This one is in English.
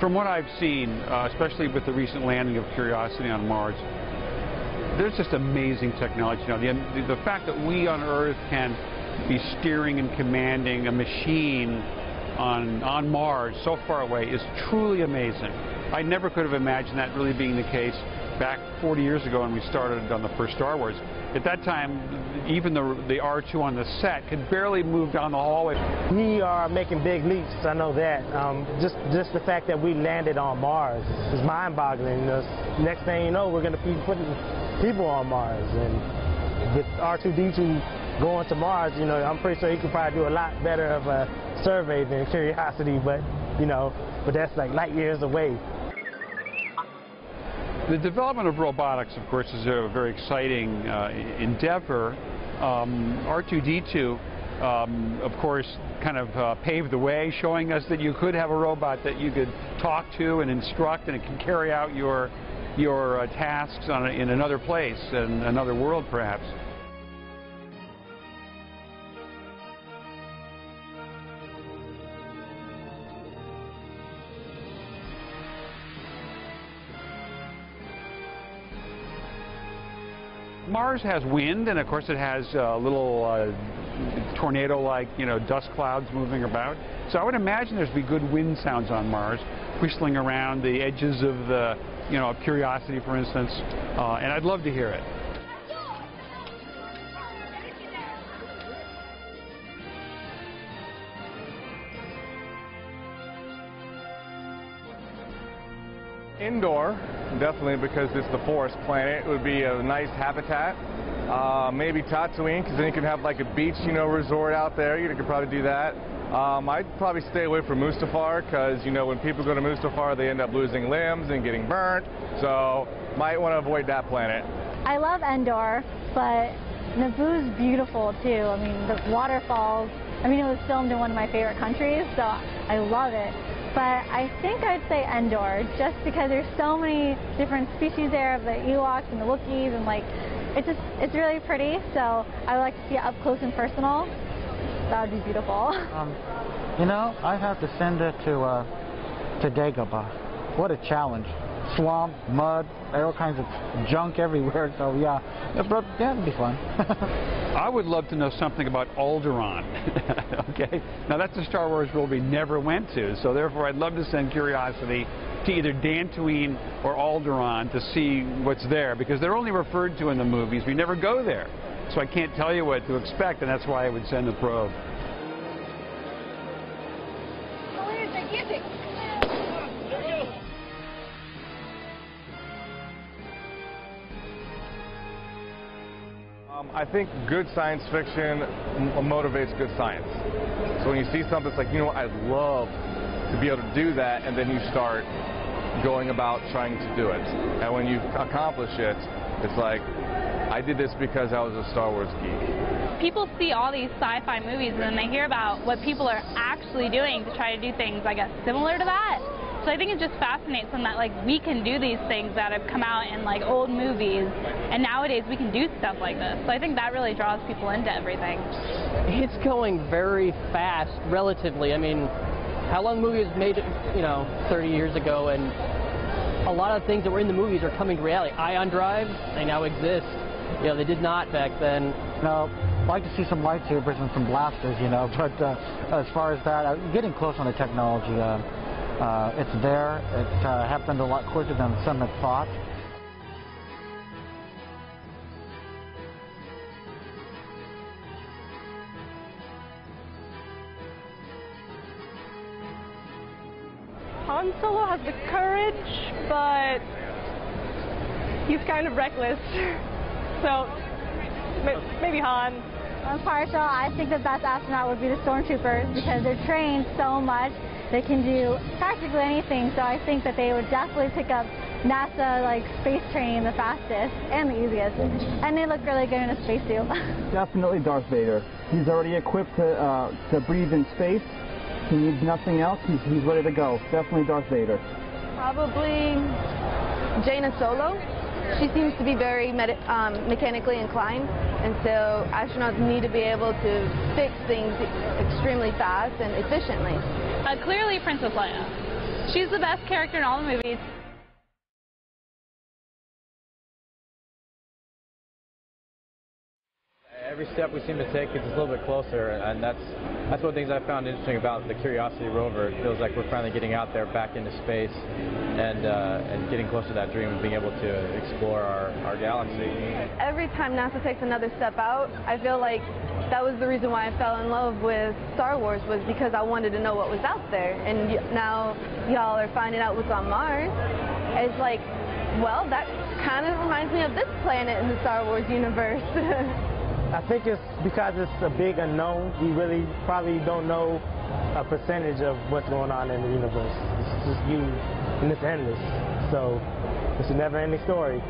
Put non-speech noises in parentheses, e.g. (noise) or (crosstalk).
From what I've seen, uh, especially with the recent landing of Curiosity on Mars, there's just amazing technology now. The, the fact that we on Earth can be steering and commanding a machine on, on Mars so far away is truly amazing. I never could have imagined that really being the case back 40 years ago when we started on the first Star Wars. At that time, even the, the R2 on the set could barely move down the hallway. We are making big leaps, I know that. Um, just, just the fact that we landed on Mars is mind-boggling. Next thing you know, we're going to be putting people on Mars. And with R2-D2 going to Mars, you know, I'm pretty sure he could probably do a lot better of a survey than Curiosity, but, you know, but that's like light years away. The development of robotics, of course, is a very exciting uh, endeavor. Um, R2-D2, um, of course, kind of uh, paved the way, showing us that you could have a robot that you could talk to and instruct, and it can carry out your your uh, tasks a, in another place, in another world, perhaps. Mars has wind, and of course it has uh, little uh, tornado-like, you know, dust clouds moving about. So I would imagine there's be good wind sounds on Mars, whistling around the edges of the, you know, Curiosity, for instance, uh, and I'd love to hear it. Endor, definitely because it's the forest planet. It would be a nice habitat. Uh, maybe Tatooine, because then you can have like a beach, you know, resort out there. You could probably do that. Um, I'd probably stay away from Mustafar, because, you know, when people go to Mustafar, they end up losing limbs and getting burnt. So, might want to avoid that planet. I love Endor, but Naboo's beautiful too. I mean, the waterfalls. I mean, it was filmed in one of my favorite countries, so I love it. But I think I'd say Endor, just because there's so many different species there of the Ewoks and the Wookiees, and like, it's just, it's really pretty, so I would like to see it up close and personal. That would be beautiful. (laughs) Um, you know, I have to send it to, uh, to Dagobah. What a challenge. Swamp, mud, all kinds of junk everywhere, so yeah, but yeah, it'd be fun. (laughs) I would love to know something about Alderaan. (laughs) okay, now that's a Star Wars world we never went to, so therefore I'd love to send Curiosity to either Dantooine or Alderaan to see what's there, because they're only referred to in the movies. We never go there, so I can't tell you what to expect, and that's why I would send the probe. Um, I think good science fiction motivates good science. So when you see something, it's like, you know what, I'd love to be able to do that, and then you start going about trying to do it. And when you accomplish it, it's like, I did this because I was a Star Wars geek. People see all these sci-fi movies and then they hear about what people are actually doing to try to do things, I guess, similar to that. So I think it just fascinates them that like we can do these things that have come out in like old movies, and nowadays we can do stuff like this. So I think that really draws people into everything. It's going very fast, relatively. I mean, how long movies made, you know, 30 years ago, and a lot of things that were in the movies are coming to reality. Ion drives, they now exist. You know, they did not back then. No, I'd like to see some lightsabers and some blasters, you know, (laughs) but uh, as far as that, uh, getting close on the technology, uh, uh, it's there. It uh, happened a lot quicker than some had thought. Han Solo has the courage, but he's kind of reckless. (laughs) So maybe Han. I'm partial. I think the best astronaut would be the stormtroopers because they're trained so much. They can do practically anything. So I think that they would definitely pick up NASA like space training the fastest and the easiest. And they look really good in a spacesuit. (laughs) Definitely Darth Vader. He's already equipped to uh, to breathe in space. He needs nothing else. He's, he's ready to go. Definitely Darth Vader. Probably Jaina Solo. She seems to be very um, mechanically inclined, and so astronauts need to be able to fix things extremely fast and efficiently. Uh, clearly, Princess Leia. She's the best character in all the movies. Every step we seem to take gets us a little bit closer, and that's that's one of the things I found interesting about the Curiosity rover. It feels like we're finally getting out there, back into space, and uh, and getting closer to that dream of being able to explore our, our galaxy. Every time NASA takes another step out, I feel like that was the reason why I fell in love with Star Wars was because I wanted to know what was out there. And now y'all are finding out what's on Mars. It's like, well, that kind of reminds me of this planet in the Star Wars universe. (laughs) I think it's because it's a big unknown. We really probably don't know a percentage of what's going on in the universe. It's just huge and it's endless. So it's a never-ending story.